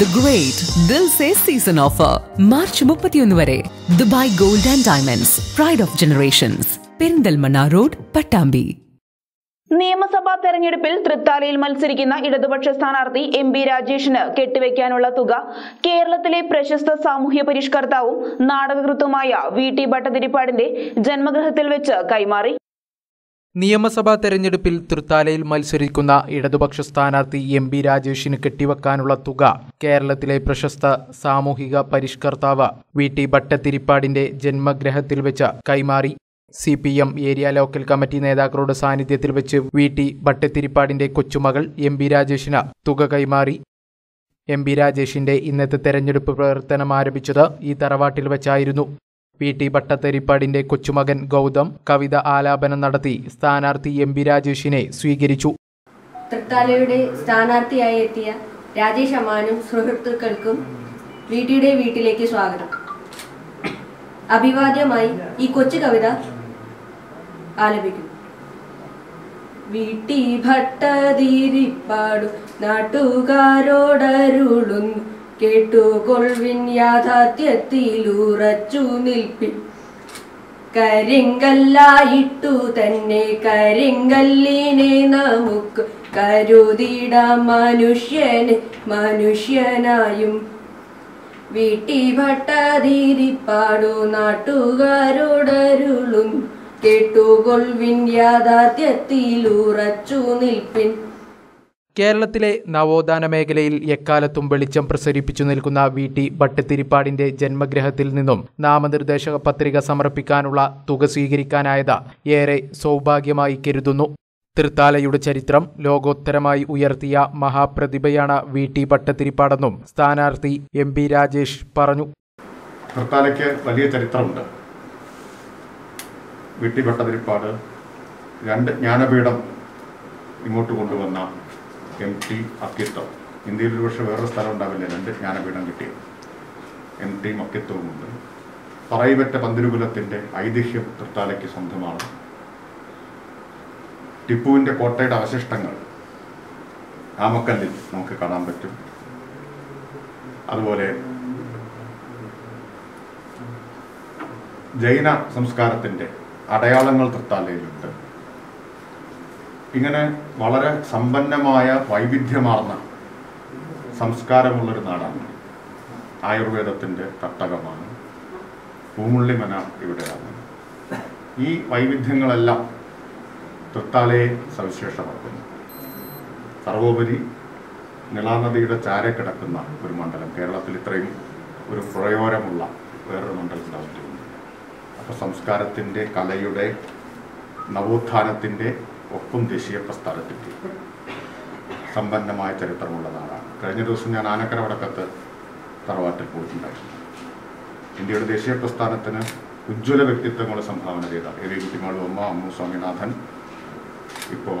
The great Dilse season offer March മുപ്പത്തിയൊന്ന് വരെ. Dubai gold and diamonds pride of generations Perinthalmanna road Pattambi. നിയമസഭാ തെരഞ്ഞെടുപ്പിൽ തൃത്താലയിൽ മത്സരിക്കുന്ന ഇടതുപക്ഷ സ്ഥാനാർത്ഥി എം ബി രാജേഷിന് കെട്ടിവെക്കാനുള്ള തുക കേരളത്തിലെ പ്രശസ്ത സാമൂഹ്യ പരിഷ്കർത്താവും നാടകകൃത്തുമായ വി ടി ഭട്ടതിരിപ്പാടിന്റെ ജന്മഗൃഹത്തിൽ വെച്ച് കൈമാറി. നിയമസഭാ തെരഞ്ഞെടുപ്പിൽ തൃത്താലയിൽ മത്സരിക്കുന്ന ഇടതുപക്ഷ സ്ഥാനാർത്ഥി എം ബി രാജേഷിന് കെട്ടിവെക്കാനുള്ള തുക കേരളത്തിലെ പ്രശസ്ത സാമൂഹിക പരിഷ്കർത്താവ് വി ടി ഭട്ടത്തിരിപ്പാടിന്റെ ജന്മഗ്രഹത്തിൽ വെച്ച് കൈമാറി. C P M area local committee നേതാക്കളുടെ സാന്നിധ്യത്തിൽ വെച്ച് വി ടി ഭട്ടത്തിരിപ്പാടിന്റെ കൊച്ചുമകൾ എം ബി രാജേഷിന് തുക കൈമാറി. എം ബി രാജേഷിന്റെ ഇന്നത്തെ തെരഞ്ഞെടുപ്പ് പ്രവർത്തനം ആരംഭിച്ചത് ഈ തറവാട്ടിൽ വെച്ചായിരുന്നു. വി ടി ഭട്ടത്തെരിപ്പാടിന്റെ കൊച്ചുമകൻ ഗൗതം കവിത ആലാപനം നടത്തി സ്ഥാനാർത്ഥി എം ബി രാജേഷിനെ സ്വീകരിച്ചു. തൃത്താലയുടെ സ്ഥാനാർത്ഥിയായി എത്തിയ രാജേഷ് അമ്മാനും സുഹൃത്തുക്കൾക്കും വീട്ടിയുടെ വീട്ടിലേക്ക് സ്വാഗതം. അഭിവാദ്യമായി ഈ കൊച്ചു കവിത ആലപിക്കുന്നു. വീട്ടി ഭട്ടതിരിപ്പാടു നാട്ടുകാരോടരുളുന്നു. കേട്ടുകൊൾവിൻ യാഥാർത്ഥ്യത്തിലുറച്ചു നിൽപ്പിൻ കരിങ്കല്ലായിട്ടു തന്നെ കരിങ്കല്ലിനെ നമുക്ക് കരുതിടാം മനുഷ്യന് മനുഷ്യനായും. വീട്ടി ഭട്ടതിരിപ്പാടു നാട്ടുകാരോടരുളും. കേട്ടുകൊൾവിൻ യാഥാർത്ഥ്യത്തിലുറച്ചു നിൽപ്പിൻ. കേരളത്തിലെ നവോത്ഥാന മേഖലയിൽ എക്കാലത്തും വെളിച്ചം പ്രസരിപ്പിച്ചു നിൽക്കുന്ന വി ടി ഭട്ടത്തിരിപ്പാടിന്റെ ജന്മഗ്രഹത്തിൽ നിന്നും നാമനിർദ്ദേശക പത്രിക സമർപ്പിക്കാനുള്ള തുക സ്വീകരിക്കാനായത് ഏറെ സൗഭാഗ്യമായി കരുതുന്നു. തൃത്താലയുടെ ചരിത്രം ലോകോത്തരമായി ഉയർത്തിയ മഹാപ്രതിഭയാണ് വി ടി ഭട്ടത്തിരിപ്പാടെന്നും സ്ഥാനാർത്ഥി എം പി രാജേഷ് പറഞ്ഞു. തൃത്താലയ്ക്ക് വലിയ ചരിത്രമുണ്ട്. വീട്ടി ഭട്ടതിരിപ്പാട് രണ്ട് ജ്ഞാനപീഠം ഇങ്ങോട്ട് കൊണ്ടുവന്ന എം ടി അക്കിത്വം ഇന്ത്യയിൽ ഒരുപക്ഷെ വേറൊരു സ്ഥലം ഉണ്ടാവില്ല. രണ്ട് ജ്ഞാനപീഠം കിട്ടിയത്. എം ടി അക്കിത്വമുണ്ട് പറയിപറ്റ പന്തിരുകുലത്തിന്റെ ഐതിഹ്യം തൃത്താലയ്ക്ക് സ്വന്തമാണ്. ടിപ്പുവിന്റെ കോട്ടയുടെ അവശിഷ്ടങ്ങൾ ആമക്കല്ലിൽ നമുക്ക് കാണാൻ പറ്റും. അതുപോലെ ജൈന സംസ്കാരത്തിന്റെ അടയാളങ്ങൾ തൃത്താലയിലുണ്ട്. ഇങ്ങനെ വളരെ സമ്പന്നമായ വൈവിധ്യമാർന്ന സംസ്കാരമുള്ളൊരു നാടാണ്. ആയുർവേദത്തിന്റെ തട്ടകമാണ്. പൂമുള്ളിമന ഇവിടെയാണ്. ഈ വൈവിധ്യങ്ങളെല്ലാം തൃത്താലയെ സവിശേഷമാക്കുന്നു. സർവോപരി നിളാനദിയുടെ ചാരെ കിടക്കുന്ന ഒരു മണ്ഡലം. കേരളത്തിൽ ഇത്രയും ഒരു പ്രയോരമുള്ള വേറൊരു മണ്ഡലം ഉണ്ടാവില്ല അപ്പോൾ സംസ്കാരത്തിന്റെ കലയുടെ നവോത്ഥാനത്തിന്റെ ഒപ്പം ദേശീയ പ്രസ്ഥാനത്തിന്റെ സമ്പന്നമായ ചരിത്രമുള്ള നാടാണ് കഴിഞ്ഞ ദിവസം ഞാൻ ആനക്കര വടക്കത്ത് തറവാട്ടിൽ പോയിട്ടുണ്ടായിരുന്നു. ഇന്ത്യയുടെ ദേശീയ പ്രസ്ഥാനത്തിന് ഉജ്ജ്വല വ്യക്തിത്വങ്ങളെ സംഭാവന ചെയ്ത എ വി കുട്ടിമാളു അമ്മ അമ്മു സ്വാമിനാഥൻ ഇപ്പോൾ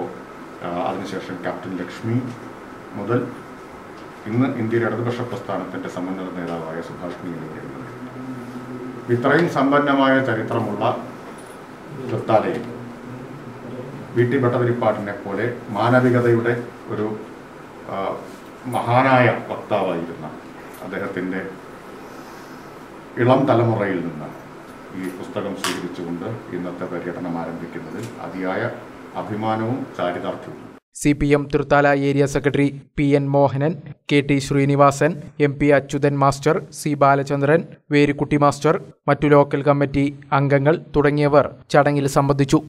അതിനുശേഷം ക്യാപ്റ്റൻ ലക്ഷ്മി മുതൽ ഇന്ന് ഇന്ത്യയുടെ ഇടതുപക്ഷ പ്രസ്ഥാനത്തിന്റെ സമന്വയ നേതാവായ സുഭാഷ് ഇത്രയും സമ്പന്നമായ ചരിത്രമുള്ള തൃത്താലയിൽ വി ടി ഭട്ടതിരിപ്പാട്ടിനെ പോലെ മാനവികതയുടെ ഒരു മഹാനായ വക്താവായിരുന്ന അദ്ദേഹത്തിന്റെ ഇളം തലമുറയിൽ നിന്ന് ഈ പുസ്തകം സ്വീകരിച്ചുകൊണ്ട് ഇന്നത്തെ പര്യടനം ആരംഭിക്കുന്നതിൽ അതിയായ അഭിമാനവും ചാരിതാർത്ഥ്യവും. CPM Thrithala area secretary P N Mohanan K T Sreenivasan M P Achuthan master C Balachandran Verukutty master മറ്റു ലോക്കൽ കമ്മിറ്റി അംഗങ്ങൾ തുടങ്ങിയവർ ചടങ്ങിൽ സംബന്ധിച്ചു.